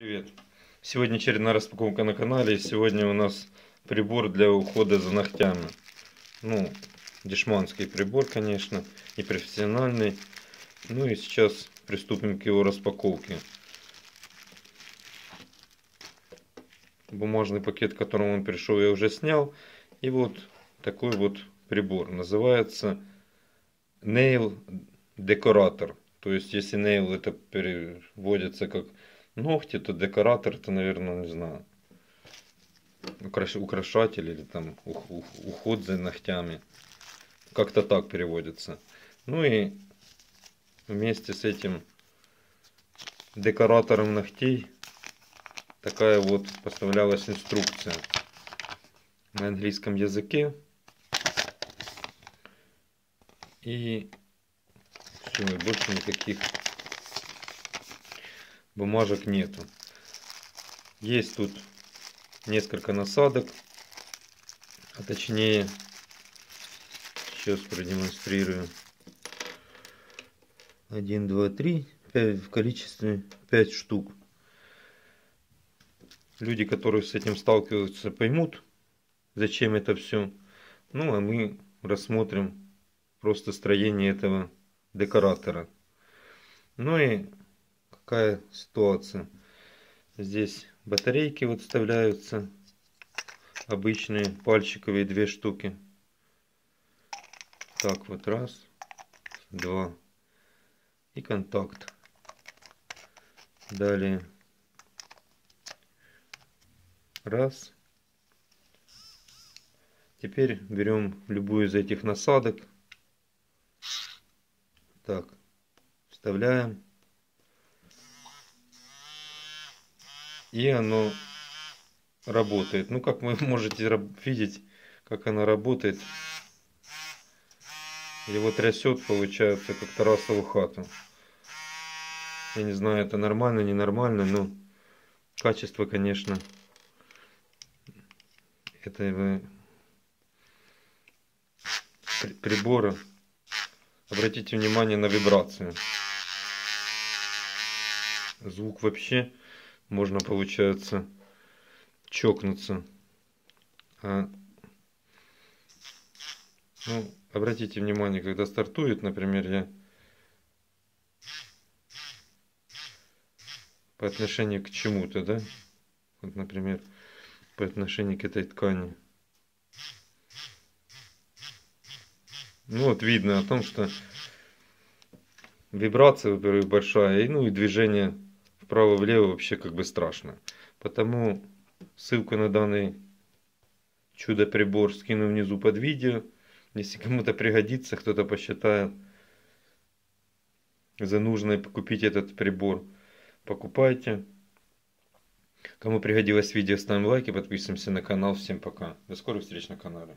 Привет! Сегодня очередная распаковка на канале. Сегодня у нас прибор для ухода за ногтями. Ну, дешманский прибор, конечно, и профессиональный. Ну и сейчас приступим к его распаковке. Бумажный пакет, к он пришел, я уже снял. И вот такой вот прибор. Называется Nail Decorator. То есть, если nail это переводится как ногти, то декоратор это, наверное, не знаю, украшатель или там уход за ногтями. Как-то так переводится. Ну и вместе с этим декоратором ногтей такая вот поставлялась инструкция на английском языке. И все, больше никаких бумажек нету. Есть тут несколько насадок, а точнее, сейчас продемонстрирую. 1, 2, 3, 5, в количестве 5 штук. Люди, которые с этим сталкиваются, поймут, зачем это все. Ну, а мы рассмотрим просто строение этого декоратора. Ну и какая ситуация. Здесь батарейки вот вставляются. Обычные пальчиковые две штуки. Так вот раз, два. И контакт. Далее. Раз. Теперь берем любую из этих насадок. Так, вставляем. И оно работает. Ну, как вы можете видеть, как оно работает. Его трясет, получается, как Тарасову хату. Я не знаю, это нормально, ненормально, но качество, конечно, этого прибора. Обратите внимание на вибрацию. Звук вообще можно, получается, чокнуться. А, ну, обратите внимание, когда стартует, например, я по отношению к чему-то, да? Вот, например, по отношению к этой ткани. Ну вот видно о том, что вибрация, во-первых, большая, и, ну и движение вправо-влево вообще как бы страшно. Потому ссылку на данный чудо-прибор скину внизу под видео. Если кому-то пригодится, кто-то посчитает за нужное купить этот прибор, покупайте. Кому пригодилось видео, ставим лайки, подписываемся на канал. Всем пока. До скорых встреч на канале.